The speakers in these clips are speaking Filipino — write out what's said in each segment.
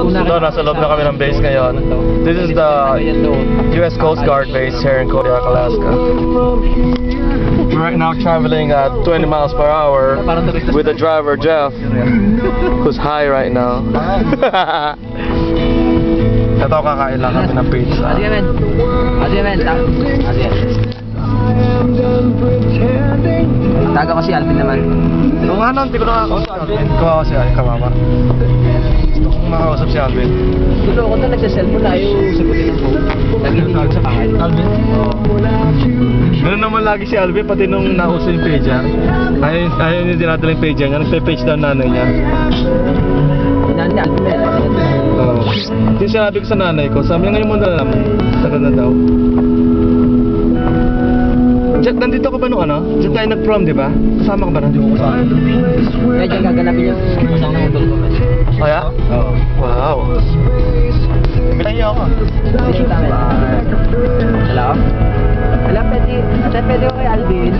Ito, nasa loob na kami ng base ngayon. This is the US Coast Guard base here in Kodiak, Alaska. We're right now traveling at 20 miles per hour with the driver Jeff, who's high right now. Ito, kakain lang kami ng pizza. Adi yan, men. Adi yan, men. Ta- Adi. Taga ko si Alvin naman. Kung ano, hindi ko nakakausap si Alvin. Ko si Ay, kamama. Gusto kong makausap si Alvin. Tulo ko na nagsa-cellphone na ayaw sagutin phone. Nag-iinig sa bahay. Alvin? Ganun naman lagi si Alvin, pati nung nauso yung pager. Ayaw, ayaw niya dinadala yung pager niya, nagpe-page down nanay niya. Ni Alvin. Oo. Yung sinabi ko sa nanay ko, sabi niya ngayon mo na alam, tagal na daw. Jet, nandito ka ba nung ano? Diyan tayo nag-prom, di ba? Kasama ka ba nandito ko sa Kaya dyan gaganapin yung usang ng utol ko, Pinaya ako. Bisita, men. Hello? Hello, pwede. Ate, pwede ko kay Alvin.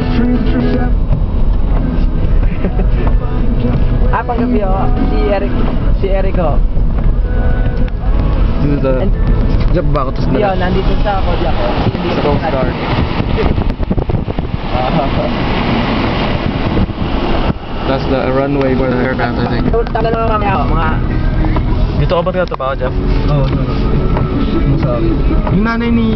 ah, panggabi ako. Si Eric. Si Eric ko. This is the... And- Jeff, bakit ito Yun, nandito sa Kodiak ko. Hindi Sa Coast Guard. That's the runway for the aircraft, I think. Taga naman kami ako, mga... Dito ka ba nagtatrabaho, Jeff? Oo, no, no. Sa Yung nanay ni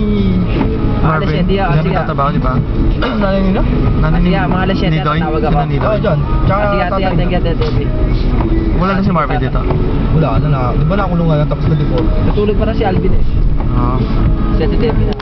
Ah, Marvin. Ah, Yan sige. nagtatrabaho, di ba? Nanay nila? Nanay ah, mga lesyente ni Doy? na tawag ako. Ni Doy. Oo, dyan. Tsaka Ati, ati, tatay niya. Wala na si Marvin dito. Wala na na. Di ba nga yan tapos na default? Natulog pa na si Alvin eh. Oo. Si Ate Debbie na.